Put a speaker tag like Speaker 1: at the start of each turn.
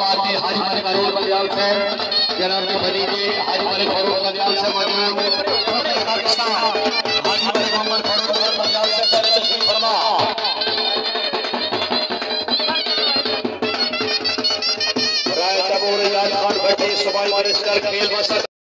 Speaker 1: बात है हाजी मलिक पंजाब से जनाब के भतीजे हाजी मलिक करोड़ पंजाब से मौजूद हाजी मलिक मोहम्मद करोड़ पंजाब से पहले तशरीफ़ फरमा राय तबोर याद खान भट्टी सुबह मिनिस्टर खेल व